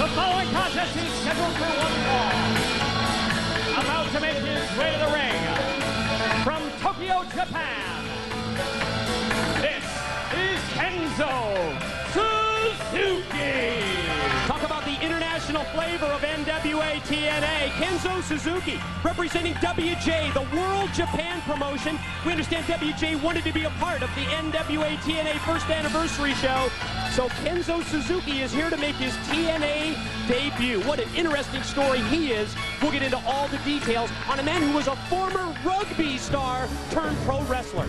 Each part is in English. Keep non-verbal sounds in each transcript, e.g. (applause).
The following contest is scheduled for one flavor of NWA TNA. Kenzo Suzuki representing WJ, the World Japan promotion. We understand WJ wanted to be a part of the NWA TNA first anniversary show. So Kenzo Suzuki is here to make his TNA debut. What an interesting story he is. We'll get into all the details on a man who was a former rugby star turned pro wrestler.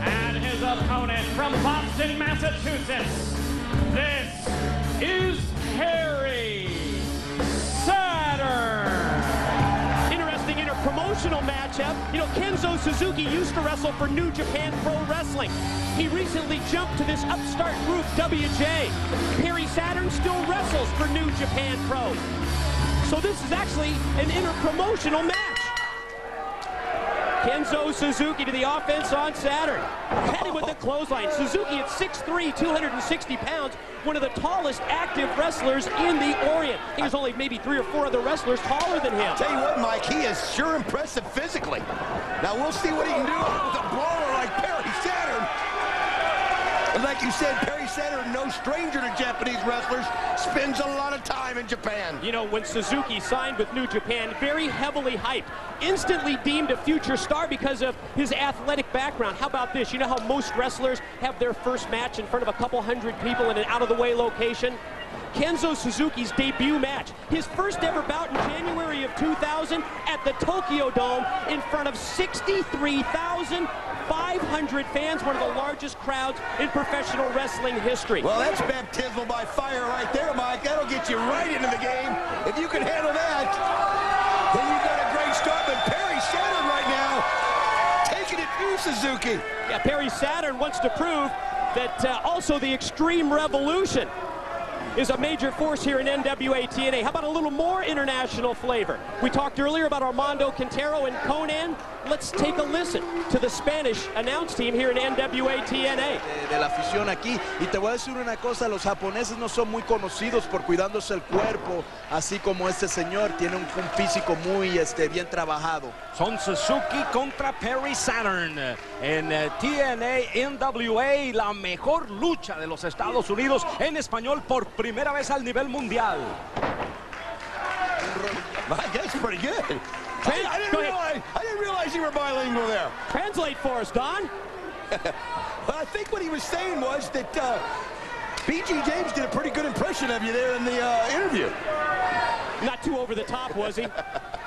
And his opponent from Boston, Massachusetts. This is Harry interpromotional matchup. You know, Kenzo Suzuki used to wrestle for New Japan Pro Wrestling. He recently jumped to this upstart group, WJ. Perry Saturn still wrestles for New Japan Pro. So this is actually an interpromotional match. Kenzo Suzuki to the offense on Saturn. Headed with the clothesline. Suzuki at 6'3", 260 pounds, one of the tallest active wrestlers in the Orient. There's only maybe three or four other wrestlers taller than him. Tell you what, Mike, he is sure impressive physically. Now we'll see what he can do with a brawler like Perry Saturn. And like you said, Perry Saturn, no stranger to Japanese wrestlers, spends a lot of time in Japan. You know, when Suzuki signed with New Japan, very heavily hyped, instantly deemed a future star because of his athletic background. How about this? You know how most wrestlers have their first match in front of a couple hundred people in an out-of-the-way location? Kenzo Suzuki's debut match, his first ever bout in January of 2000 at the Tokyo Dome in front of 63,500 fans, one of the largest crowds in professional wrestling history. Well, that's baptismal by fire right there, Mike. That'll get you right into the game. If you can handle that, then you've got a great start. But Perry Saturn right now, taking it to Suzuki. Yeah, Perry Saturn wants to prove that uh, also the Extreme Revolution is a major force here in NWA TNA. How about a little more international flavor? We talked earlier about Armando Quintero and Conan. Let's take a listen to the Spanish announce team here in NWA TNA. de, de la afición aquí. Y te voy a decir una cosa, los japoneses no son muy conocidos por cuidándose el cuerpo, así como este señor tiene un, un físico muy este, bien trabajado. Son Suzuki contra Perry Saturn en eh, TNA NWA, la mejor lucha de los Estados Unidos en español por primera vez al nivel mundial. That's pretty good. I, I didn't realize, I didn't realize you were bilingual there. Translate for us, Don. (laughs) Well, I think what he was saying was that uh, B.G. James did a pretty good impression of you there in the uh, interview. Not too over the top, was he? (laughs)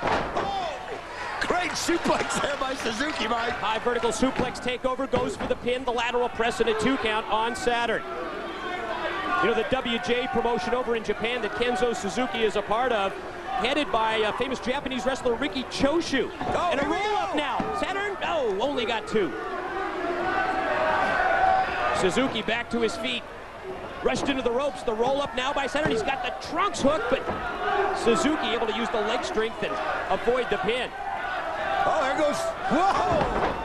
Oh, great suplex there by Suzuki, Mike. High vertical suplex takeover goes for the pin, the lateral press, and a two count on Saturn. You know, the WJ promotion over in Japan that Kenzo Suzuki is a part of, headed by uh, famous Japanese wrestler Riki Choshu. Oh, and a roll up now. Saturn, oh, only got two. Suzuki back to his feet. Rushed into the ropes. The roll up now by Saturn. He's got the trunks hook, but Suzuki able to use the leg strength and avoid the pin. Oh, there goes. Whoa!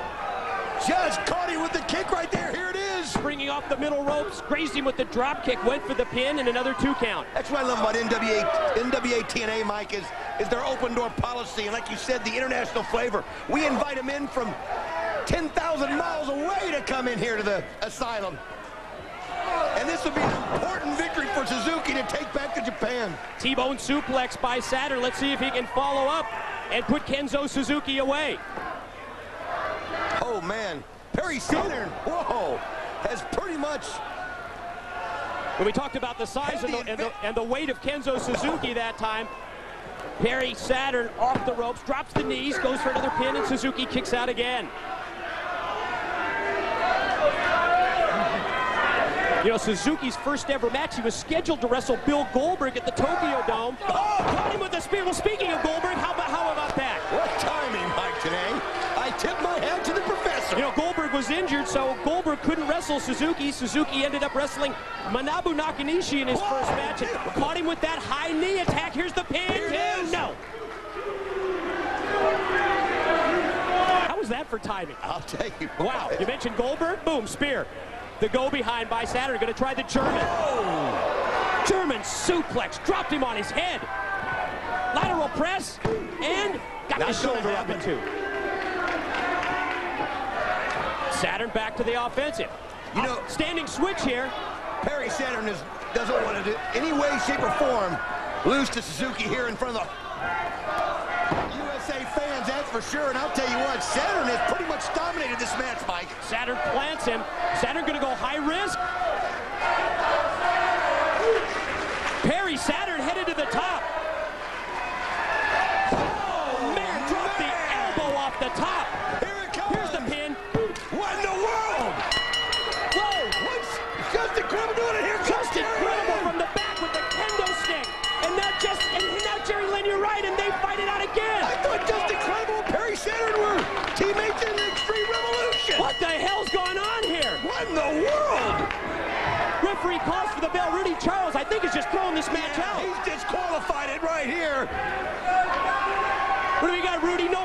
Just caught him with the kick right there. Here it is. Springing off the middle ropes, grazed him with the drop kick, went for the pin, and another two count. That's what I love about NWA, NWA TNA, Mike, is, is their open door policy. And like you said, the international flavor. We invite them in from 10,000 miles away to come in here to the asylum. And this will be an important victory for Suzuki to take back to Japan. T-bone suplex by Saturn. Let's see if he can follow up and put Kenzo Suzuki away. Oh, man. Perry Saturn, whoa, has pretty much When we talked about the size and the, and the, and the weight of Kenzo Suzuki that time, Perry Saturn off the ropes, drops the knees, goes for another pin, and Suzuki kicks out again. You know, Suzuki's first ever match, he was scheduled to wrestle Bill Goldberg at the Tokyo Dome. Oh, caught him with the spear. Well, speaking of Goldberg, how about, how about that? What timing, Mike, today? Tip my hat to the professor. You know, Goldberg was injured, so Goldberg couldn't wrestle Suzuki. Suzuki ended up wrestling Manabu Nakanishi in his first match and caught him with that high knee attack. Here's the pin. Here No. How was that for timing? I'll tell you Wow. what. You mentioned Goldberg. Boom, spear. The go behind by Saturn. Going to try the German. German suplex, dropped him on his head. Lateral press, and got the Not shoulder up and two. Saturn back to the offensive. You know- standing switch here. Perry Saturn is, doesn't want to do any way, shape, or form lose to Suzuki here in front of the USA fans, that's for sure. And I'll tell you what, Saturn has pretty much dominated this match, Mike. Saturn plants him. Saturn gonna go high risk. Perry Saturn headed to the top. Oh man, dropped the elbow off the top. Here it comes. Here's the pin. What in the world? Whoa! What's Crumb doing it here? Justin Credible from the back with the kendo stick. And that just and now Jerry Lynn, you're right, and they fight it out again. I thought Justin Credible and Perry Saturn were teammates in the Extreme Revolution. What the hell's going on here? What in the world? Referee calls for the bell. Rudy Charles, I think, is just throwing this match out. He's disqualified it right here. What do we got, Rudy? No